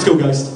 Let's go, guys.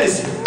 Fluminense.